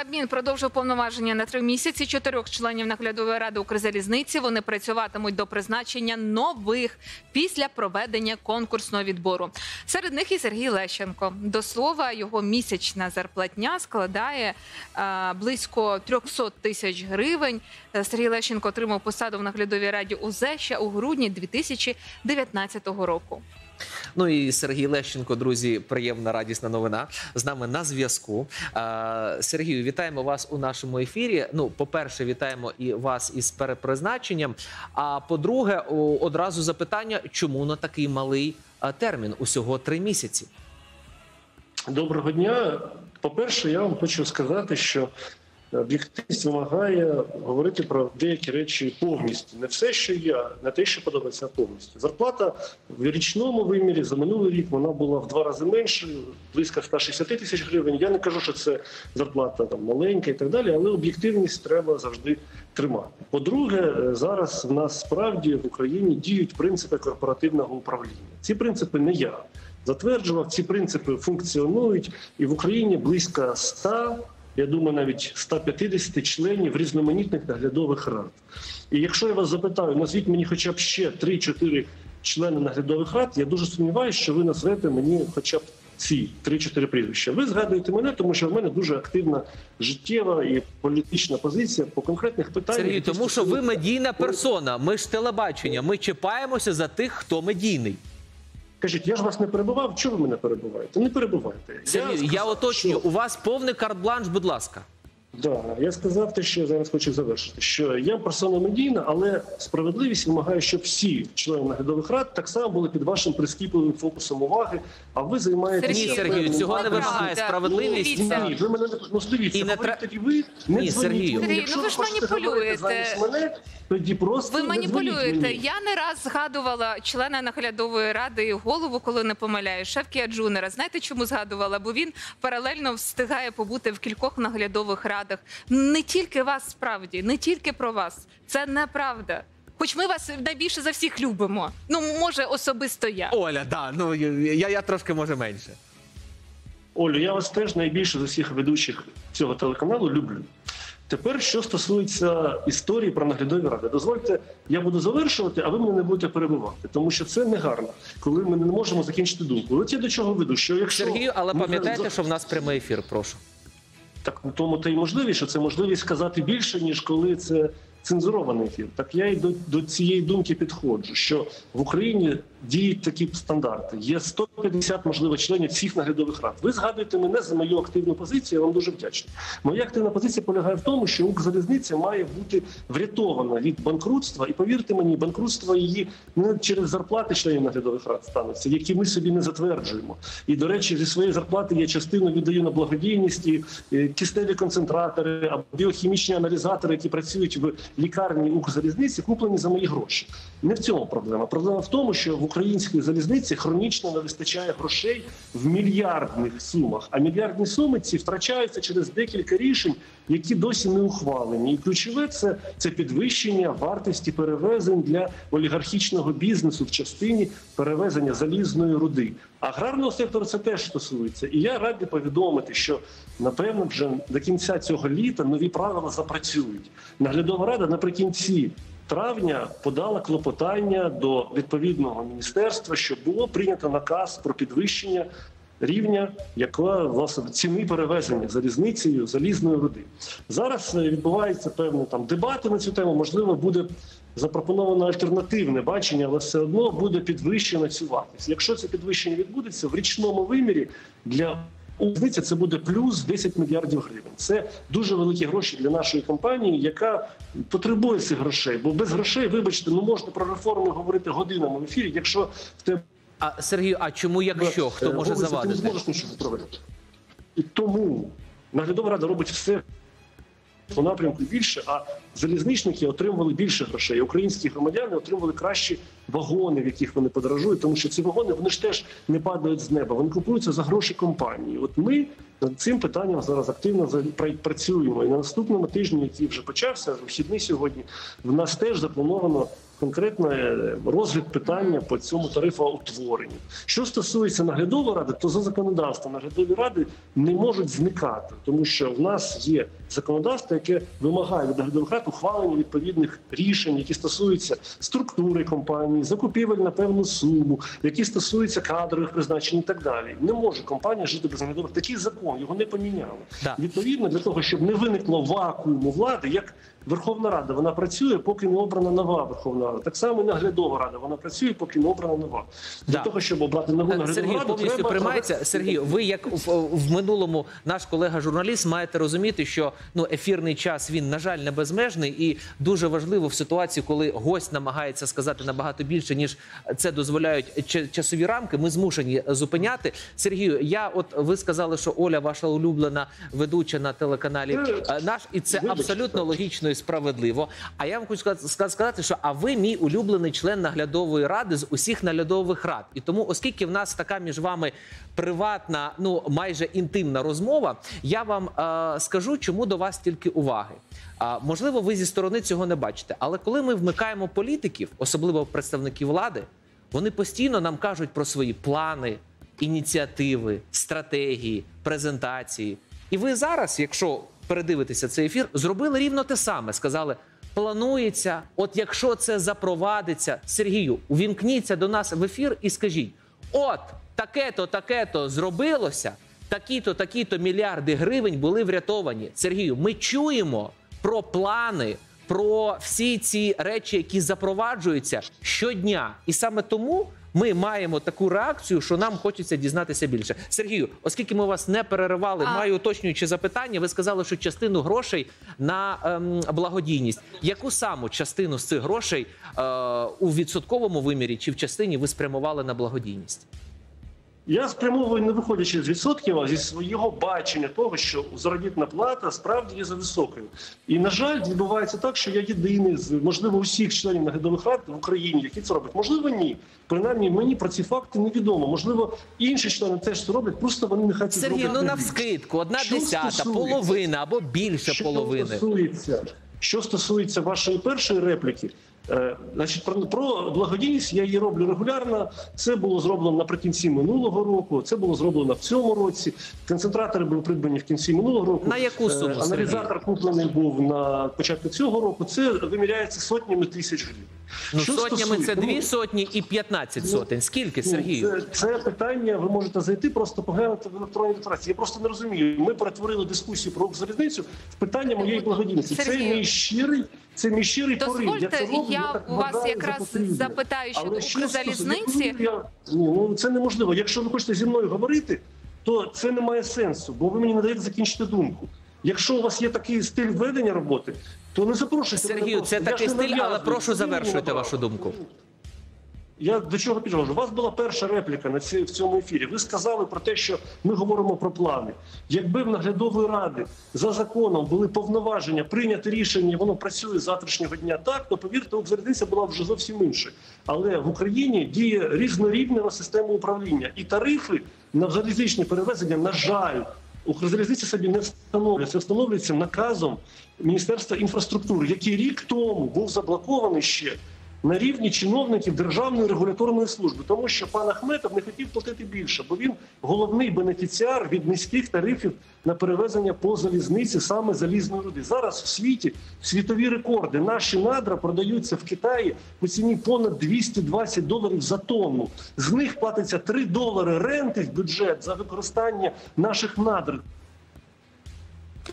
Кабмін продовжив повноваження на три місяці. Чотирьох членів наглядової ради Укрзалізниці вони працюватимуть до призначення нових після проведення конкурсного відбору. Серед них і Сергій Лещенко. До слова, його місячна зарплатня складає е, близько 300 тисяч гривень. Е, Сергій Лещенко отримав посаду в наглядовій раді УЗ ще у грудні 2019 року. Ну і Сергій Лещенко, друзі, приємна радісна новина з нами на зв'язку. Сергію, вітаємо вас у нашому ефірі. Ну, по-перше, вітаємо і вас із перепризначенням. А по-друге, одразу запитання, чому на такий малий термін? Усього три місяці. Доброго дня. По-перше, я вам хочу сказати, що об'єктивність вимагає говорити про деякі речі повністю. Не все, що я, не те, що подобається, а повністю. Зарплата в річному вимірі за минулий рік вона була в два рази меншою, близько 160 тисяч гривень. Я не кажу, що це зарплата там маленька і так далі, але об'єктивність треба завжди тримати. По-друге, е, зараз в нас справді в Україні діють принципи корпоративного управління. Ці принципи не я затверджував. Ці принципи функціонують, і в Україні близько 100, я думаю, навіть 150 членів різноманітних наглядових рад. І якщо я вас запитаю, назвіть мені хоча б ще 3-4 члени наглядових рад, я дуже сумніваюся, що ви назвете мені хоча б ці 3-4 прізвища. Ви згадуєте мене, тому що в мене дуже активна життєва і політична позиція по конкретних питаннях. Сергій, тому що ви медійна персона. Ми ж телебачення. Ми чіпаємося за тих, хто медійний. Кажіть, я ж вас не перебував. Чого ви мене перебуваєте? Не перебувайте. Я, я, сказав, уточнюю, що- у вас повний карт-бланш, будь ласка. Да, я сказав те, що я зараз хочу завершити. Що я персона медійна, але справедливість вимагає, щоб всі члени наглядових рад так само були під вашим прискіпливим фокусом уваги. А ви займаєтеся Ні, Сергію, цього не вимагає Ну, справедливість. дивіться. Ні, ви мене не ну, дивіться, І не говоріть тре- тоді ви не Ні, Сергію. Сергій, Якщо ну ви ж маніпулюєте. мене, тоді просто Ви маніпулюєте. мені. Я не раз згадувала члена наглядової ради і голову, коли не помиляю, Шевкія Джунера. Знаєте, чому згадувала? Бо він паралельно встигає побути в кількох наглядових радах. Не тільки вас справді, не тільки про вас. Це неправда. Хоч ми вас найбільше за всіх любимо. Ну, може, особисто я. Оля, да, ну я, я трошки може менше. Олю, я вас теж найбільше з усіх ведучих цього телеканалу люблю. Тепер, що стосується історії про наглядові ради, дозвольте, я буду завершувати, а ви мене не будете перебивати, тому що це не гарно, коли ми не можемо закінчити думку. От я до чого веду, що якщо Сергію, але пам'ятайте, що в нас прямий ефір, прошу. Так тому та й можливість, що це можливість сказати більше, ніж коли це цензурований ефір. Так я й до, до цієї думки підходжу, що в Україні діють такі стандарти. Є 150, можливо, членів всіх наглядових рад. Ви згадуєте мене за мою активну позицію. Я вам дуже вдячний. Моя активна позиція полягає в тому, що Укрзалізниця має бути врятована від банкрутства, і повірте мені, банкрутство її не через зарплати членів наглядових рад станеться, які ми собі не затверджуємо. І до речі, зі своєї зарплати я частину віддаю на благодійність і е, кисневі концентратори або біохімічні аналізатори, які працюють в лікарні Укрзалізниці, куплені за мої гроші. Не в цьому проблема. Проблема в тому, що в українській залізниці хронічно не вистачає грошей в мільярдних сумах. А мільярдні суми ці втрачаються через декілька рішень, які досі не ухвалені. І ключове це, це підвищення вартості перевезень для олігархічного бізнесу в частині перевезення залізної руди. Аграрного сектору це теж стосується. І я радий повідомити, що напевно вже до кінця цього літа нові правила запрацюють. Наглядова рада наприкінці травня подала клопотання до відповідного міністерства, щоб було прийнято наказ про підвищення рівня, яка власне ціни перевезення залізницею залізної руди. Зараз е, відбуваються певні там дебати на цю тему. Можливо, буде запропоновано альтернативне бачення, але все одно буде підвищена цю вартість. Якщо це підвищення відбудеться в річному вимірі для Укрзалізниці це буде плюс 10 мільярдів гривень. Це дуже великі гроші для нашої компанії, яка потребує цих грошей. Бо без грошей, вибачте, ну можна про реформи говорити годинами в ефірі. Якщо в тебе А Сергію, а чому якщо? Хто е, може голос, ти не завадити? зможеш нічого провести. І тому наглядова рада робить все по напрямку більше, а залізничники отримували більше грошей. Українські громадяни отримували кращі вагони, в яких вони подорожують, тому що ці вагони вони ж теж не падають з неба. Вони купуються за гроші компанії. От ми над цим питанням зараз активно працюємо. І на наступному тижні, який вже почався, вихідний сьогодні, в нас теж заплановано конкретно е, розгляд питання по цьому тарифоутворенню. Що стосується наглядової ради, то за законодавством наглядові ради не можуть зникати, тому що в нас є законодавство, яке вимагає від наглядових рад ухвалення відповідних рішень, які стосуються структури компанії, закупівель на певну суму, які стосуються кадрових призначень і так далі. Не може компанія жити без наглядових. Такий закон його не поміняли. Да. Відповідно, для того, щоб не виникло вакууму влади, як Верховна Рада, вона працює, поки не обрана нова Верховна Рада. Так само і наглядова рада, вона працює, поки не обрана нова. Для Да. того, щоб обрати нову наглядову Сергій раду, повністю треба приймається. Сергію, ви як в, в минулому наш колега журналіст маєте розуміти, що ну ефірний час він на жаль не безмежний, і дуже важливо в ситуації, коли гость намагається сказати набагато більше ніж це дозволяють ча- часові рамки. Ми змушені зупиняти. Сергію, я от ви сказали, що Оля, ваша улюблена ведуча на телеканалі е, наш, і це абсолютно логічно і справедливо. А я вам хочу сказати- що а ви мій улюблений член наглядової ради з усіх наглядових рад. І тому, оскільки в нас така між вами приватна, ну майже інтимна розмова, я вам е, скажу, чому до вас тільки уваги. А, можливо, ви зі сторони цього не бачите, але коли ми вмикаємо політиків, особливо представників влади, вони постійно нам кажуть про свої плани, ініціативи, стратегії, презентації. І ви зараз, якщо передивитеся цей ефір, зробили рівно те саме. Сказали, планується, от якщо це запровадиться, Сергію, увімкніться до нас в ефір і скажіть: от таке-то, таке-то зробилося, такі-то, такі-то мільярди гривень були врятовані. Сергію, ми чуємо про плани. Про всі ці речі, які запроваджуються щодня, і саме тому ми маємо таку реакцію, що нам хочеться дізнатися більше. Сергію, оскільки ми вас не переривали, А- маю уточнююче запитання. Ви сказали, що частину грошей на ем, благодійність. Яку саму частину з цих грошей е, у відсотковому вимірі чи в частині ви спрямували на благодійність? Я спрямовую не виходячи з відсотків, а зі свого бачення того, що заробітна плата справді є за високою. І на жаль, відбувається так, що я єдиний з можливо усіх членів наглядових рад в Україні, які це роблять. Можливо, ні. Принаймні мені про ці факти невідомо. Можливо, інші члени теж це роблять, просто вони нехай це Сергій, зроблять. ну навскидку, одна Що десята, стосується- половина або більше що половини. Стосується, що стосується вашої першої репліки, значить, про, про благодійність я її роблю регулярно. Це було зроблено наприкінці минулого року. Це було зроблено в цьому році. Концентратори були придбані в кінці минулого року. На яку Е, суму, Аналізатор куплений був на початку цього року. Це виміряється сотнями тисяч гривень. Ну Що сотнями це дві ну, сотні і 15 сотень. Скільки, Ну, Сергію? Це, це питання. Ви можете зайти, просто поглянути в електронній декларації. Я просто не розумію. Ми перетворили дискусію про залізницю в питання моєї благодійності. Це мій щирий, це мій щирий порив. Дозвольте, це роблю, я так у вас якраз за запитаю щодо Але що Укрзалізниці. стосується- я- ну це неможливо. Якщо ви хочете зі мною говорити, то це не має сенсу, бо ви мені не даєте закінчити думку. Якщо у вас є такий стиль ведення роботи, то не запрошуйте. мене Сергію, це такий стиль, але прошу мене завершуйте вашу думку. Я до чого підвожу? У вас була перша репліка на ці, в цьому ефірі. Ви сказали про те, що ми говоримо про плани. Якби в наглядової ради за законом були повноваження прийняти рішення, воно працює з завтрашнього дня так, то повірте, Укрзалізниця була вже зовсім інша. Але в Україні діє різнорівнева система управління і тарифи на залізничні перевезення, на жаль. Укрзалізниця собі не встановлює. Це встановлюється наказом Міністерства інфраструктури, який рік тому був заблокований ще на рівні чиновників Державної регуляторної служби, тому що пан Ахметов не хотів платити більше, бо він головний бенефіціар від низьких тарифів на перевезення по залізниці саме залізної руди. Зараз в світі світові рекорди. Наші надра продаються в Китаї по ціні понад 220 доларів за тонну. З них платиться 3 долари ренти в бюджет за використання наших надр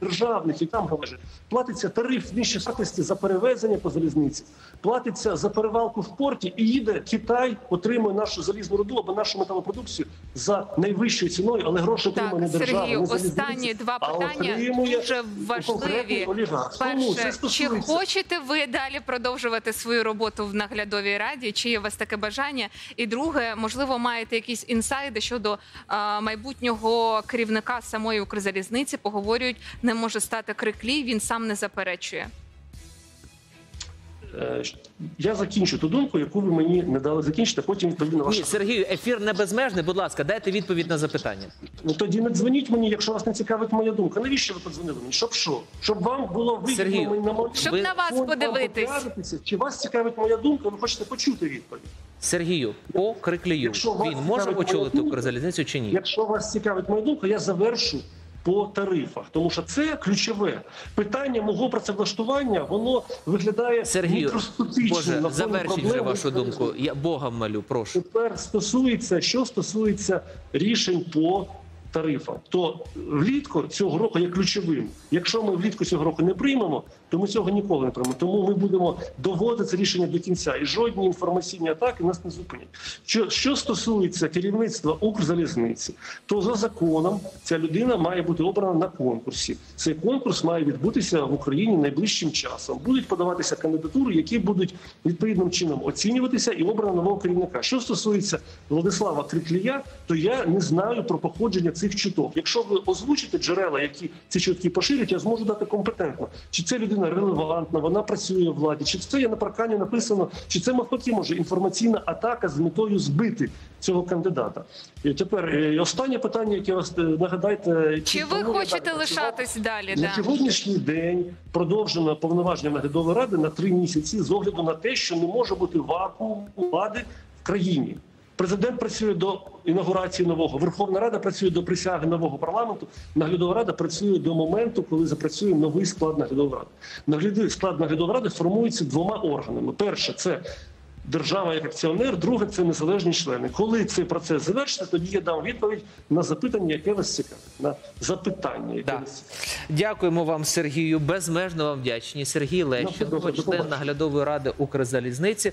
державних і там галежить. Платиться тариф нижче вартості за перевезення по залізниці, платиться за перевалку в порті, і їде Китай, отримує нашу залізну руду або нашу металопродукцію за найвищою ціною, але гроші отримує не Так, держава. Сергію, не останні два питання дуже важливі. Перше, чи хочете ви далі продовжувати свою роботу в наглядовій раді? Чи є у вас таке бажання? І друге, можливо, маєте якісь інсайди щодо а, майбутнього керівника самої Укрзалізниці? Поговорюють, не може стати криклій, він сам не заперечує. е, я закінчу ту думку, яку ви мені не дали закінчити, потім відповім на Ні, ваше. Сергію, ефір не безмежний. Будь ласка, дайте відповідь на запитання. Ну тоді не дзвоніть мені, якщо вас не цікавить моя думка. Навіщо ви подзвонили мені? Щоб що? Щоб вам було вигідно на мою Щоб Ви- на вас Вам подивитись. Чи вас цікавить моя думка? Ви хочете почути відповідь? Сергію, по Криклію, Якщо він може очолити Укрзалізницю чи ні? Якщо вас цікавить моя думка, я завершу по тарифах, тому що це ключове питання мого працевлаштування. Воно виглядає Сергію, Боже, завершіть вже вашу думку. Я Богом молю, прошу. Тепер стосується, що стосується рішень по тарифам, то влітку цього року є ключовим. Якщо ми влітку цього року не приймемо, то ми цього ніколи не приймемо. Тому ми будемо доводити це рішення до кінця, і жодні інформаційні атаки нас не зупинять. Що, що стосується керівництва Укрзалізниці, то за законом ця людина має бути обрана на конкурсі. Цей конкурс має відбутися в Україні найближчим часом. Будуть подаватися кандидатури, які будуть відповідним чином оцінюватися і обрано нового керівника. Що стосується Владислава Криклія, то я не знаю про походження цих чуток. Якщо ви озвучите джерела, які ці чутки поширюють, я зможу дати компетентно. Чи це людина релевантна, вона працює в владі, чи це є на паркані написано, чи це навпаки може інформаційна атака з метою збити цього кандидата. І тепер е, останнє питання, яке вас е, нагадайте, Чи ви хочете так лишатись далі? На Да. сьогоднішній день продовжено повноваження наглядової ради на три місяці з огляду на те, що не може бути вакуум влади в країні. Президент працює до інаугурації нового. Верховна Рада працює до присяги нового парламенту. Наглядова рада працює до моменту, коли запрацює новий склад наглядової ради. Наглядовий склад наглядової ради формується двома органами. Перше це держава як акціонер, друге це незалежні члени. Коли цей процес завершиться, тоді я дам відповідь на запитання, яке вас цікавить. На запитання, яке Да. вас цікавить. Дякуємо вам, Сергію. Безмежно вам вдячні. Сергій Лещенко, член наглядової ради Укрзалізниці.